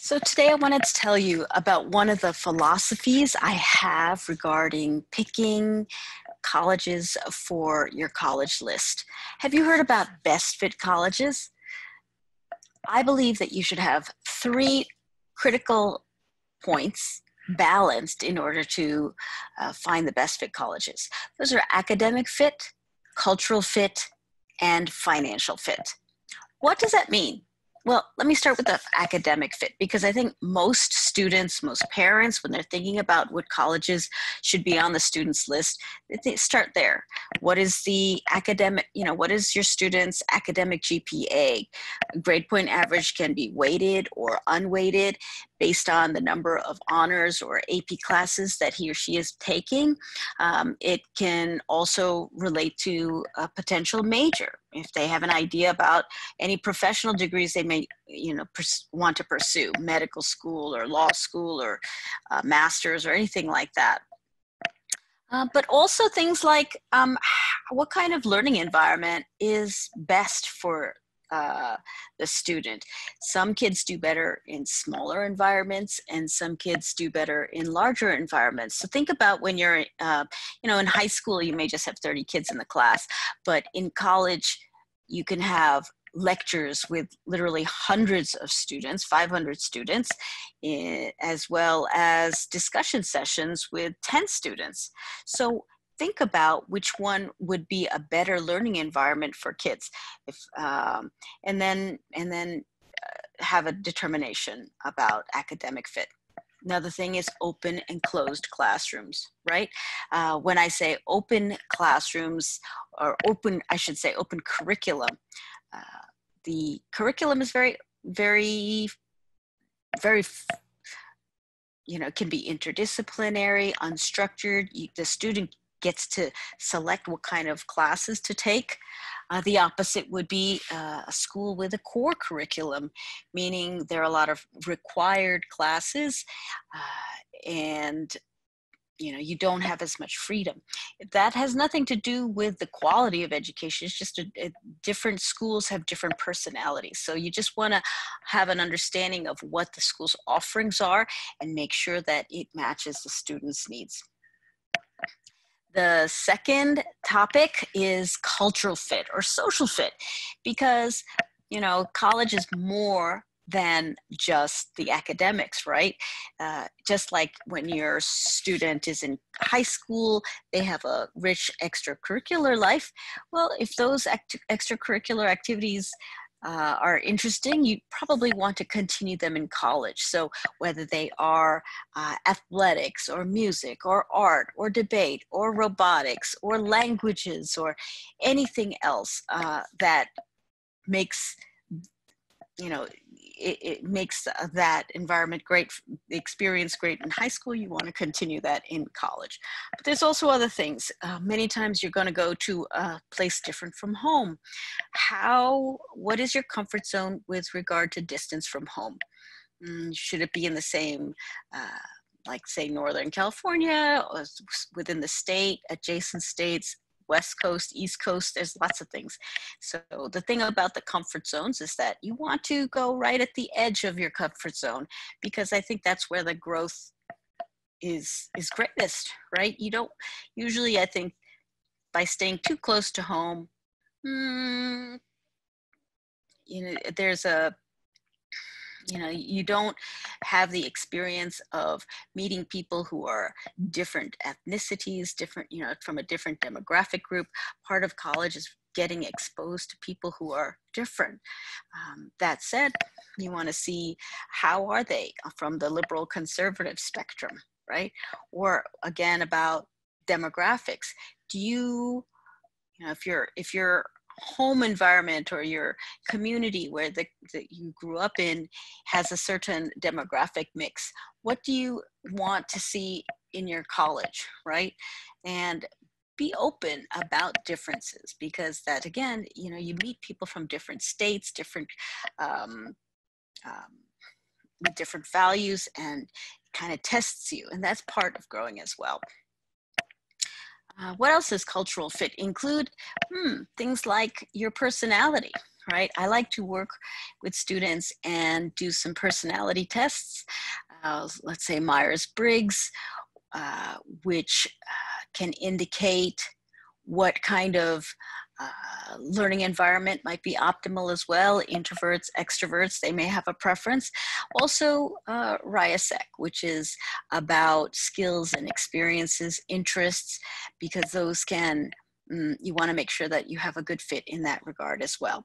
So, today I wanted to tell you about one of the philosophies I have regarding picking colleges for your college list. Have you heard about best fit colleges? I believe that you should have three critical points balanced in order to uh, find the best fit colleges. Those are academic fit, cultural fit, and financial fit. What does that mean? Well, let me start with the academic fit because I think most students, most parents, when they're thinking about what colleges should be on the students list, they start there. What is the academic, you know, what is your student's academic GPA? Grade point average can be weighted or unweighted based on the number of honors or AP classes that he or she is taking. Um, it can also relate to a potential major. If they have an idea about any professional degrees they may, you know, want to pursue, medical school or law school or uh, masters or anything like that. Uh, but also things like um, what kind of learning environment is best for uh, the student. Some kids do better in smaller environments, and some kids do better in larger environments. So think about when you're, uh, you know, in high school, you may just have 30 kids in the class, but in college, you can have lectures with literally hundreds of students, 500 students, eh, as well as discussion sessions with 10 students. So think about which one would be a better learning environment for kids if um, and then and then uh, have a determination about academic fit. Another thing is open and closed classrooms right? Uh, when i say open classrooms or open i should say open curriculum uh, the curriculum is very very very you know can be interdisciplinary unstructured. You, the student gets to select what kind of classes to take. Uh, the opposite would be uh, a school with a core curriculum, meaning there are a lot of required classes uh, and you know you don't have as much freedom. That has nothing to do with the quality of education it's just a, a different schools have different personalities. So you just want to have an understanding of what the school's offerings are and make sure that it matches the students needs the second topic is cultural fit or social fit because, you know, college is more than just the academics, right? Uh, just like when your student is in high school, they have a rich extracurricular life. Well, if those act- extracurricular activities uh, are interesting, you probably want to continue them in college. So, whether they are uh, athletics or music or art or debate or robotics or languages or anything else uh, that makes you know it, it makes that environment great, the experience great in high school. You want to continue that in college. But there's also other things. Uh, many times you're going to go to a place different from home. How, what is your comfort zone with regard to distance from home? Mm, should it be in the same, uh, like say Northern California, within the state, adjacent states, West Coast, East Coast, there's lots of things. So the thing about the comfort zones is that you want to go right at the edge of your comfort zone because I think that's where the growth is is greatest, right? You don't usually I think by staying too close to home, hmm, you know, there's a you know you don't have the experience of meeting people who are different ethnicities different you know from a different demographic group. Part of college is getting exposed to people who are different. Um, that said you want to see how are they from the liberal conservative spectrum right? Or again about demographics. Do you you know if you're if you're home environment or your community where the, that you grew up in has a certain demographic mix what do you want to see in your college right? And be open about differences because that again you know you meet people from different states different um, um, different values and kind of tests you and that's part of growing as well uh, what else does cultural fit include? Hmm, things like your personality, right? I like to work with students and do some personality tests. Uh, let's say Myers Briggs, uh, which uh, can indicate what kind of uh, learning environment might be optimal as well. Introverts, extroverts, they may have a preference. Also, uh, RIASEC, which is about skills and experiences, interests, because those can, mm, you want to make sure that you have a good fit in that regard as well.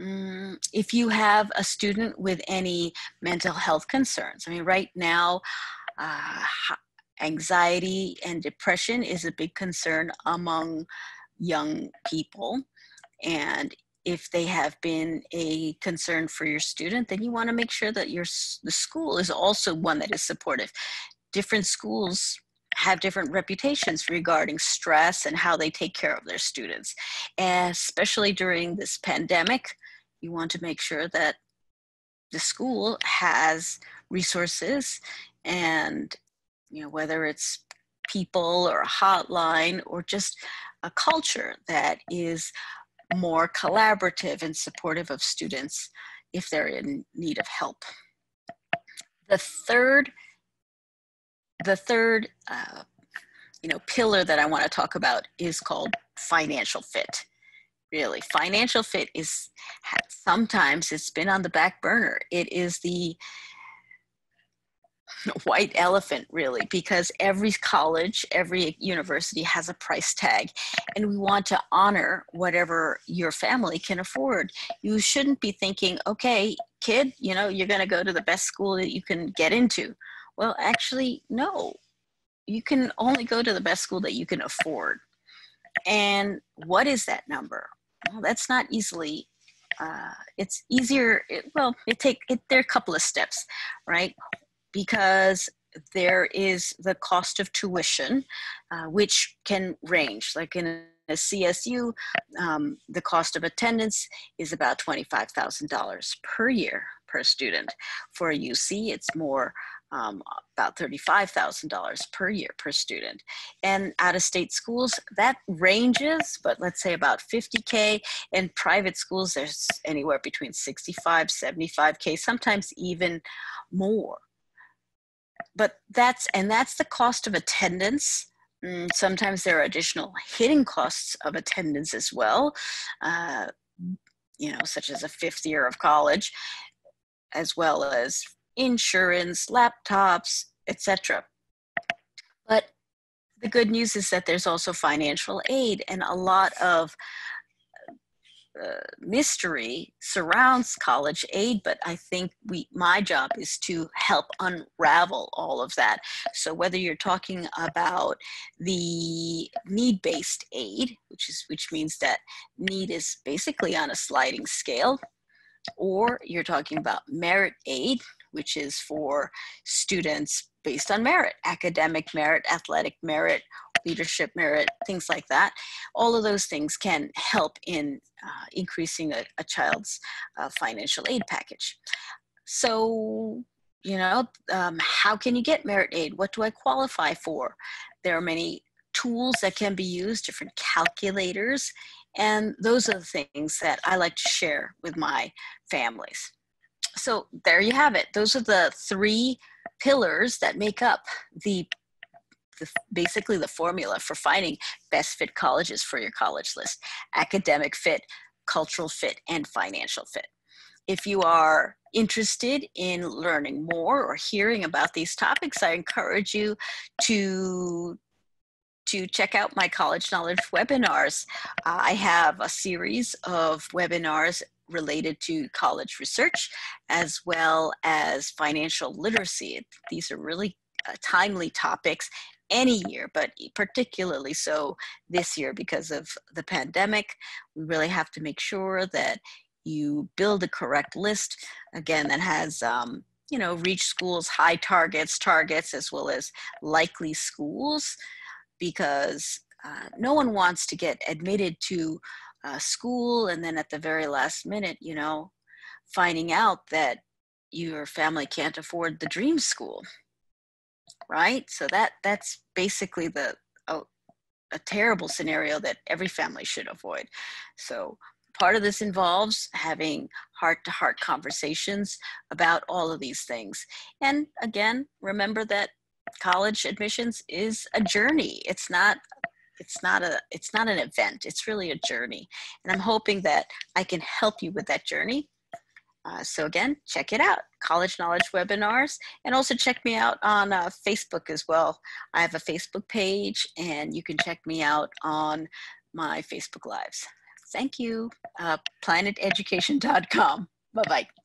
Mm, if you have a student with any mental health concerns, I mean, right now, uh, anxiety and depression is a big concern among young people. And if they have been a concern for your student, then you want to make sure that your the school is also one that is supportive. Different schools have different reputations regarding stress and how they take care of their students. Especially during this pandemic, you want to make sure that the school has resources and you know whether it's people or a hotline or just a culture that is more collaborative and supportive of students if they're in need of help. The third, the third, uh, you know, pillar that I want to talk about is called financial fit. Really, financial fit is sometimes it's been on the back burner. It is the white elephant really because every college every university has a price tag and we want to honor whatever your family can afford. You shouldn't be thinking okay kid you know you're going to go to the best school that you can get into. Well actually no. You can only go to the best school that you can afford. And what is that number? Well that's not easily uh, it's easier it, well it take it there are a couple of steps right because there is the cost of tuition, uh, which can range. Like in a CSU, um, the cost of attendance is about $25,000 per year per student. For a UC, it's more um, about $35,000 per year per student. And out of state schools, that ranges, but let's say about 50K. In private schools, there's anywhere between 65, 75K, sometimes even more but that's and that's the cost of attendance. Mm, sometimes there are additional hidden costs of attendance as well uh, you know such as a fifth year of college as well as insurance laptops etc but the good news is that there's also financial aid and a lot of uh, mystery surrounds college aid but i think we my job is to help unravel all of that. So whether you're talking about the need-based aid which is which means that need is basically on a sliding scale or you're talking about merit aid which is for students based on merit academic merit athletic merit leadership merit, things like that. All of those things can help in uh, increasing a, a child's uh, financial aid package. So, you know, um, how can you get merit aid? What do I qualify for? There are many tools that can be used, different calculators, and those are the things that I like to share with my families. So there you have it. Those are the three pillars that make up the the, basically the formula for finding best fit colleges for your college list academic fit, cultural fit, and financial fit. If you are interested in learning more or hearing about these topics, I encourage you to to check out my college knowledge webinars. Uh, I have a series of webinars related to college research as well as financial literacy. These are really uh, timely topics any year, but particularly so this year because of the pandemic. We really have to make sure that you build a correct list, again, that has, um, you know, reach schools, high targets, targets, as well as likely schools, because uh, no one wants to get admitted to school and then at the very last minute, you know, finding out that your family can't afford the dream school right? So that that's basically the a, a terrible scenario that every family should avoid. So part of this involves having heart to heart conversations about all of these things. And again, remember that college admissions is a journey. It's not it's not a it's not an event it's really a journey and i'm hoping that i can help you with that journey uh, so again check it out college knowledge webinars and also check me out on uh, facebook as well. I have a facebook page and you can check me out on my facebook lives. Thank you uh, plan-it-education.com bye bye